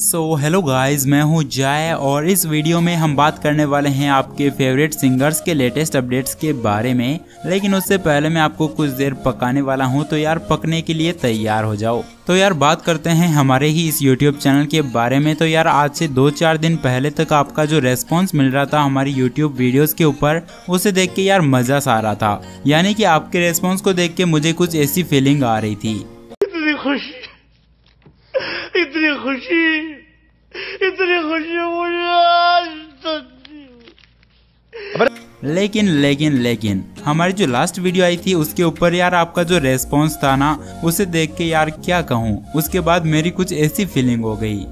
So hello guys मैं हूँ जय और इस वीडियो में हम बात करने वाले हैं आपके फेवरेट सिंगर्स के लेटेस्ट अपडेट्स के बारे में। लेकिन उससे पहले मैं आपको कुछ देर पकाने वाला हूँ तो यार पकने के लिए तैयार हो जाओ। तो यार बात करते हैं हमारे ही इस यूट्यूब चैनल के बारे में। तो यार आज से दो चार दिन पहले तक आपका जो रेस्पॉन्स मिल रहा था हमारी यूट्यूब वीडियोस के ऊपर, उसे देख के यार मज़ा सा रहा था। यानी कि आपके रेस्पॉन्स को देख के मुझे कुछ ऐसी फीलिंग आ रही थी। खुशी इतनी खुशी इतनी खुशी मुझे आज तक लेकिन लेकिन लेकिन, हमारी जो लास्ट वीडियो आई थी, उसके ऊपर यार आपका जो रेस्पॉन्स था ना, उसे देख के यार क्या कहूँ, उसके बाद मेरी कुछ ऐसी फीलिंग हो गई।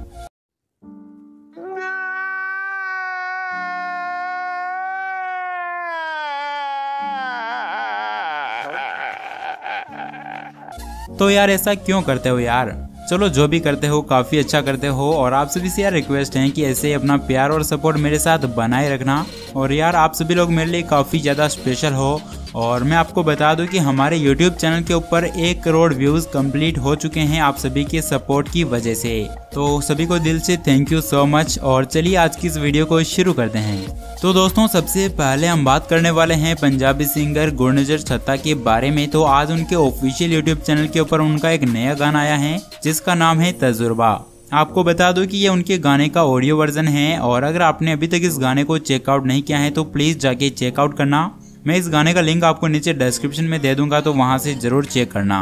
तो यार ऐसा क्यों करते हो यार? चलो जो भी करते हो, काफ़ी अच्छा करते हो और आप सभी से यार रिक्वेस्ट है कि ऐसे अपना प्यार और सपोर्ट मेरे साथ बनाए रखना। और यार, आप सभी लोग मेरे लिए काफ़ी ज़्यादा स्पेशल हो। और मैं आपको बता दूँ कि हमारे YouTube चैनल के ऊपर एक करोड़ व्यूज़ कंप्लीट हो चुके हैं आप सभी के सपोर्ट की वजह से। तो सभी को दिल से थैंक यू सो मच और चलिए आज की इस वीडियो को शुरू करते हैं। तो दोस्तों, सबसे पहले हम बात करने वाले हैं पंजाबी सिंगर गुरनजर छत्ता के बारे में। तो आज उनके ऑफिशियल यूट्यूब चैनल के ऊपर उनका एक नया गाना आया है, जिसका नाम है तजुर्बा। आपको बता दो कि ये उनके गाने का ऑडियो वर्जन है और अगर आपने अभी तक इस गाने को चेकआउट नहीं किया है तो प्लीज़ जाके चेकआउट करना। मैं इस गाने का लिंक आपको नीचे डिस्क्रिप्शन में दे दूँगा तो वहाँ से ज़रूर चेक करना।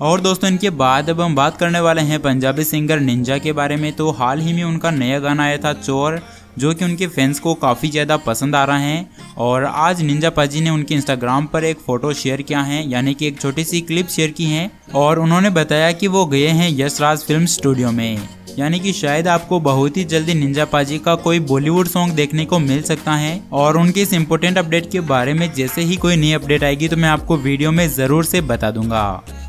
और दोस्तों, इनके बाद अब हम बात करने वाले हैं पंजाबी सिंगर निंजा के बारे में। तो हाल ही में उनका नया गाना आया था चोर, जो कि उनके फैंस को काफ़ी ज़्यादा पसंद आ रहा है। और आज निंजा पाजी ने उनके इंस्टाग्राम पर एक फ़ोटो शेयर किया है, यानी कि एक छोटी सी क्लिप शेयर की है। और उन्होंने बताया कि वो गए हैं यशराज फ़िल्म स्टूडियो में। यानी कि शायद आपको बहुत ही जल्दी निंजा पाजी का कोई बॉलीवुड सॉन्ग देखने को मिल सकता है और उनके इस इम्पोर्टेंट अपडेट के बारे में जैसे ही कोई नई अपडेट आएगी तो मैं आपको वीडियो में ज़रूर से बता दूँगा।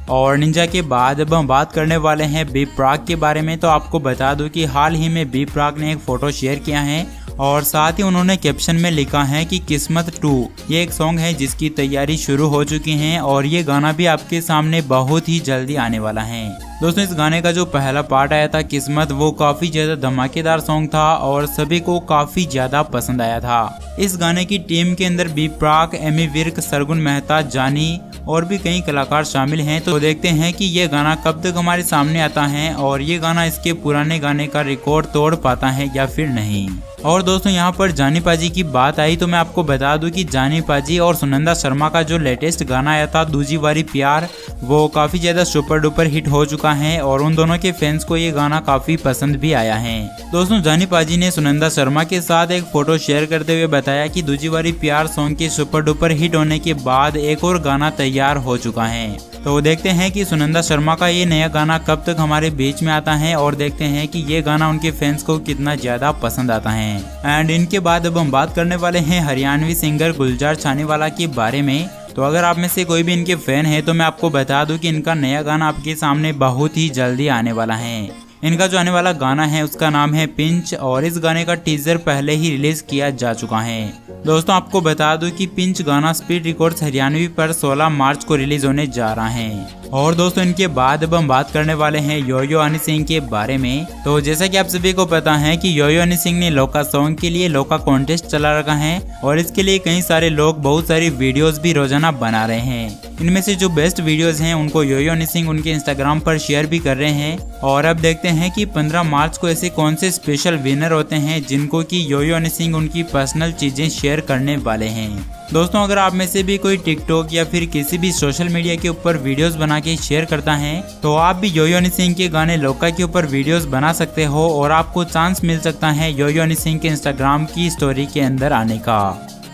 और निंजा के बाद अब हम बात करने वाले हैं बी प्राग के बारे में तो आपको बता दूँ कि हाल ही में बी प्राग ने एक फ़ोटो शेयर किया है और साथ ही उन्होंने कैप्शन में लिखा है कि किस्मत टू, ये एक सॉन्ग है जिसकी तैयारी शुरू हो चुकी है और ये गाना भी आपके सामने बहुत ही जल्दी आने वाला है। दोस्तों, इस गाने का जो पहला पार्ट आया था, किस्मत, वो काफ़ी ज़्यादा धमाकेदार सॉन्ग था और सभी को काफ़ी ज़्यादा पसंद आया था। इस गाने की टीम के अंदर बी प्राक एमी विर्क सरगुन मेहता जानी और भी कई कलाकार शामिल हैं। तो देखते हैं कि ये गाना कब तक हमारे सामने आता है और ये गाना इसके पुराने गाने का रिकॉर्ड तोड़ पाता है या फिर नहीं। और दोस्तों, यहाँ पर जानी पाजी की बात आई तो मैं आपको बता दूँ कि जानी पाजी और सुनंदा शर्मा का जो लेटेस्ट गाना आया था, दूजी बारी प्यार, वो काफ़ी ज़्यादा सुपर डुपर हिट हो चुका है और उन दोनों के फैंस को ये गाना काफ़ी पसंद भी आया है। दोस्तों, जानी पाजी ने सुनंदा शर्मा के साथ एक फ़ोटो शेयर करते हुए बताया की दूजी बारी प्यार सॉन्ग के सुपर डुपर हिट होने के बाद एक और गाना तैयार हो चुका है। तो देखते हैं कि सुनंदा शर्मा का ये नया गाना कब तक हमारे बीच में आता है और देखते हैं कि ये गाना उनके फैंस को कितना ज़्यादा पसंद आता है। एंड इनके बाद अब हम बात करने वाले हैं हरियाणवी सिंगर गुलजार छानीवाला के बारे में। तो अगर आप में से कोई भी इनके फ़ैन है तो मैं आपको बता दूँ कि इनका नया गाना आपके सामने बहुत ही जल्दी आने वाला है। इनका जो आने वाला गाना है, उसका नाम है पिंच, और इस गाने का टीजर पहले ही रिलीज़ किया जा चुका है। दोस्तों, आपको बता दूँ कि पिंच गाना स्पीड रिकॉर्ड्स हरियाणवी पर 16 मार्च को रिलीज़ होने जा रहा है। और दोस्तों, इनके बाद अब हम बात करने वाले हैं योयो हनी सिंह के बारे में। तो जैसा कि आप सभी को पता है कि योयो हनी सिंह ने लोका सॉन्ग के लिए लोका कॉन्टेस्ट चला रखा है और इसके लिए कई सारे लोग बहुत सारी वीडियोस भी रोज़ाना बना रहे हैं। इनमें से जो बेस्ट वीडियोस हैं, उनको योयो हनी सिंह उनके इंस्टाग्राम पर शेयर भी कर रहे हैं। और अब देखते हैं कि 15 मार्च को ऐसे कौन से स्पेशल विनर होते हैं, जिनको की योयो हनी सिंह उनकी पर्सनल चीज़ें शेयर करने वाले हैं। दोस्तों, अगर आप में से भी कोई टिकटॉक या फिर किसी भी सोशल मीडिया के ऊपर वीडियोस बना के शेयर करता है तो आप भी योयो सिंह के गाने लोका के ऊपर वीडियोस बना सकते हो और आपको चांस मिल सकता है योयो सिंह के इंस्टाग्राम की स्टोरी के अंदर आने का।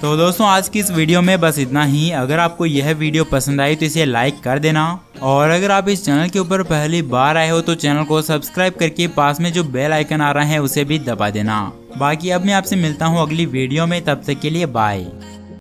तो दोस्तों, आज की इस वीडियो में बस इतना ही। अगर आपको यह वीडियो पसंद आई तो इसे लाइक कर देना। और अगर आप इस चैनल के ऊपर पहली बार आए हो तो चैनल को सब्सक्राइब करके पास में जो बेल आइकन आ रहा है, उसे भी दबा देना। बाकी अब मैं आपसे मिलता हूँ अगली वीडियो में। तब तक के लिए बाय